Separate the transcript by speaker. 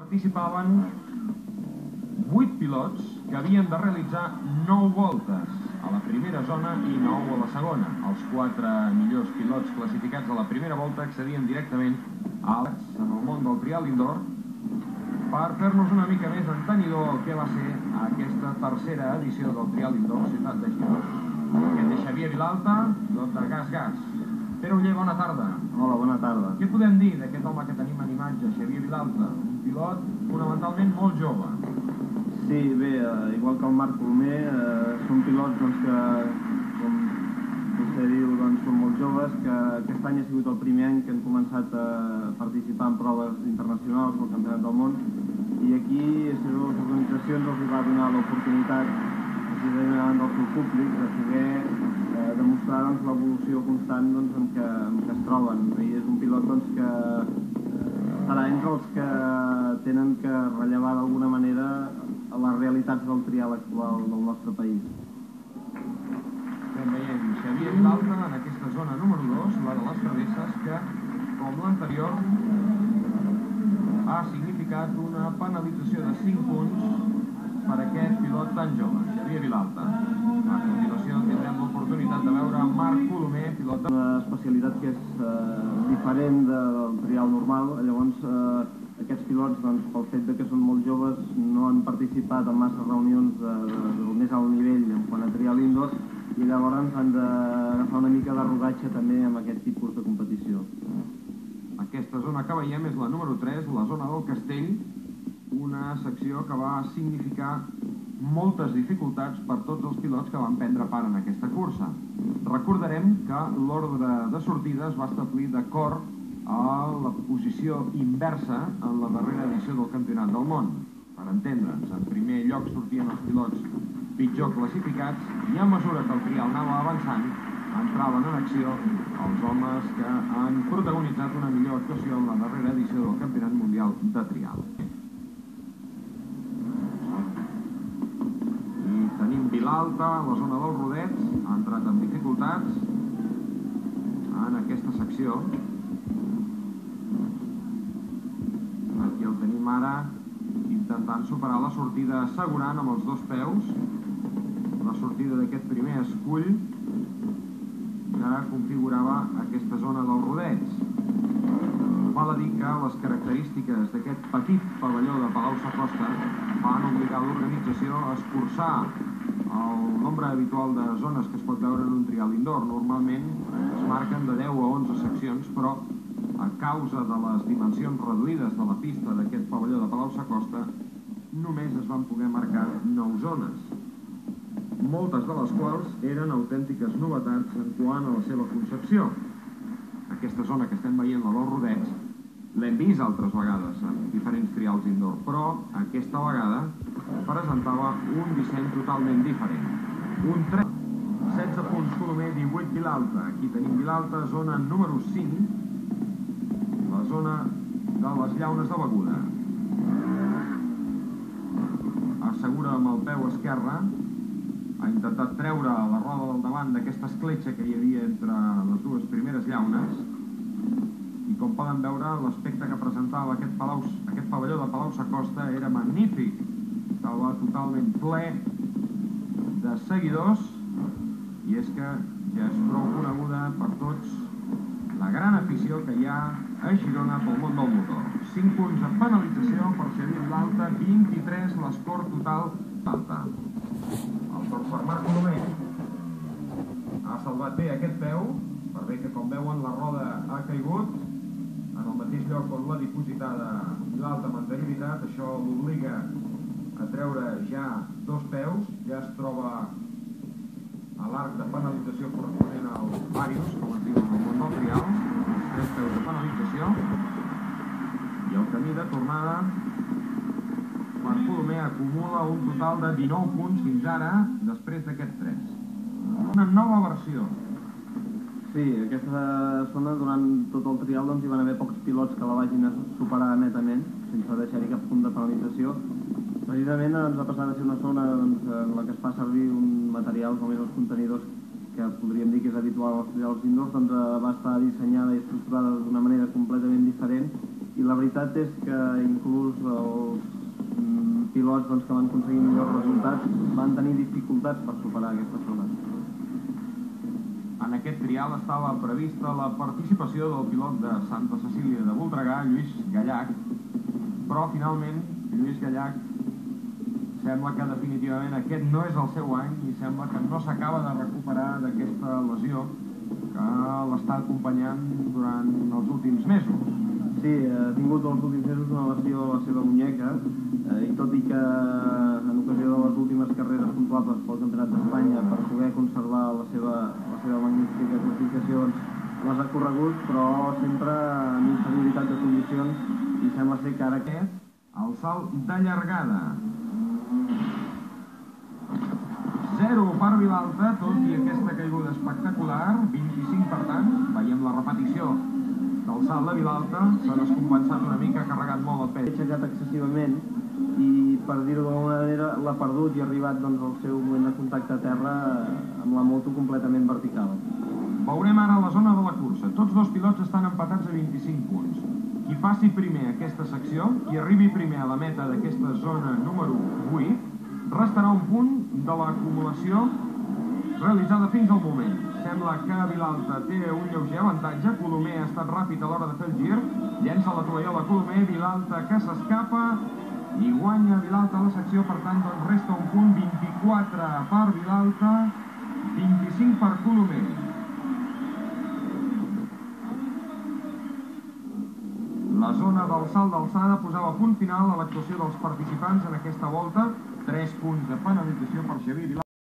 Speaker 1: Participaven 8 pilots que havien de realitzar 9 voltes a la primera zona i 9 a la segona. Els 4 millors pilots classificats a la primera volta accedien directament a en el món del trial indoor per fer-nos una mica més entenidor el que va ser aquesta tercera edició del trial indoor Ciutat de Girona. Aquest de Xavier Vilalta, pilot de Gas Gas. Pere Uller, bona tarda.
Speaker 2: Hola, bona tarda.
Speaker 1: Què podem dir d'aquest home que tenim en imatge, Xavier Vilalta? Un pilot fonamentalment molt jove.
Speaker 2: Sí, bé, eh, igual que el Marc Colomer, eh, són pilots doncs, que, com vostè diu, doncs, són molt joves, que aquest any ha sigut el primer any que han començat a participar en proves internacionals del Campionat del Món i aquí les organitzacions els va donar l'oportunitat precisament davant del seu públic de poder demostrar doncs, l'evolució constant doncs, en, què, en què es troben. I és un pilot doncs, que eh, estarà entre els que tenen que rellevar d'alguna manera les realitats del trial actual del nostre país.
Speaker 1: Estem veient Xavier Vilalta en aquesta zona número 2, la de les travesses, que, com l'anterior, ha significat una penalització de 5 punts per aquest pilot tan jove, Xavier Vilalta. Marc Colomer, pilot.
Speaker 2: Una especialitat que és eh, diferent de, del trial normal, llavors eh, aquests pilots, doncs, pel fet de que són molt joves, no han participat en massa reunions de, de, de més alt nivell en quant a trial indoor i llavors han d'agafar una mica de rodatge també amb aquest tipus de competició.
Speaker 1: Aquesta zona que veiem és la número 3, la zona del Castell, una secció que va significar moltes dificultats per tots els pilots que van prendre part en aquesta cursa. Recordarem que l'ordre de sortida es va establir d'acord a la posició inversa en la darrera edició del Campionat del Món. Per entendre'ns, en primer lloc sortien els pilots pitjor classificats i a mesura que el trial anava avançant entraven en acció els homes que han protagonitzat una millor actuació en la darrera edició del Campionat Mundial de Trial. I tenim Vilalta, a la zona dels Rodets, ha entrat amb dificultats en aquesta secció. Aquí el tenim ara intentant superar la sortida assegurant amb els dos peus la sortida d'aquest primer escull que configurava aquesta zona dels rodets. Val a dir que les característiques d'aquest petit pavelló de Palau Sacosta van obligar l'organització a escurçar el nombre habitual de zones que es pot veure en un trial indoor. Normalment es marquen de 10 a 11 seccions, però a causa de les dimensions reduïdes de la pista d'aquest pavelló de Palau Sacosta, només es van poder marcar 9 zones moltes de les quals eren autèntiques novetats en quant a la seva concepció. Aquesta zona que estem veient, la dels Rodets, l'hem vist altres vegades en diferents trials indoor, però aquesta vegada presentava un disseny totalment diferent. Un 3, 16 punts Colomer, 18 Vilalta. Aquí tenim Vilalta, zona número 5, la zona de les llaunes de beguda. Assegura amb el peu esquerre, ha intentat treure la roda del davant d'aquesta escletxa que hi havia entre les dues primeres llaunes i com poden veure l'aspecte que presentava aquest, palau, aquest pavelló de Palau Sacosta era magnífic estava totalment ple de seguidors i és que ja és prou coneguda per tots la gran afició que hi ha a Girona pel món del motor. 5 punts de penalització per Xavier l'Alta 23 l'escor total d'Alta. Doncs per Marc Colomer ha salvat bé aquest peu, per bé que com veuen la roda ha caigut. En el mateix lloc on l'ha dipositada l'alta anterioritat, això l'obliga treure ja dos peus, ja es troba a l'arc de penalització corresponent al Varius, com es diu en el món del trial, tres peus de penalització, i el camí de tornada Marc Colomer acumula un total de 19 punts fins ara, després d'aquest 3. Una nova versió.
Speaker 2: Sí, aquesta zona durant tot el trial doncs, hi van haver pocs pilots que la vagin a superar netament, sense deixar-hi cap punt de penalització. Precisament ens ha passat a ser una zona doncs, en la que es fa servir un material com és els contenidors que podríem dir que és habitual als indoors, doncs, va estar dissenyada i estructurada d'una manera completament diferent i la veritat és que inclús els mm, pilots doncs, que van aconseguir millors resultats van tenir dificultats per superar aquestes zones.
Speaker 1: En aquest trial estava prevista la participació del pilot de Santa Cecília de Voltregà, Lluís Gallac, però finalment Lluís Gallac sembla que definitivament aquest no és el seu any i sembla que no s'acaba de recuperar d'aquesta lesió que l'està acompanyant durant els últims mesos.
Speaker 2: Sí, ha tingut els últims mesos una lesió a la seva muñeca eh, i tot i que en ocasió de les últimes carreres puntuables pel Campionat d'Espanya per poder conservar la seva, la seva magnífica classificació les ha corregut però sempre amb inferioritat de condicions i sembla ser que ara aquest
Speaker 1: El salt de llargada. 0 per Vilalta, tot i aquesta caiguda espectacular, 25 per tant, veiem la repetició del salt de Vilalta, s'ha descompensat una mica, ha carregat molt el
Speaker 2: ha
Speaker 1: pes.
Speaker 2: aixecat excessivament i per dir-ho d'alguna manera l'ha perdut i ha arribat doncs, al seu moment de contacte a terra amb la moto completament vertical.
Speaker 1: Veurem ara la zona de la cursa. Tots dos pilots estan empatats a 25 punts. Qui faci primer aquesta secció, qui arribi primer a la meta d'aquesta zona número 8, restarà un punt de l'acumulació realitzada fins al moment. Sembla que Vilalta té un lleuger avantatge, Colomer ha estat ràpid a l'hora de fer el gir, llença la tovallola Colomer, Vilalta que s'escapa i guanya Vilalta la secció, per tant doncs resta un punt, 24 per Vilalta, 25 per Colomer. Zona del salt d'alçada posava punt final a l'actuació dels participants en aquesta volta. 3 punts de penalització per Xavier Vilalta.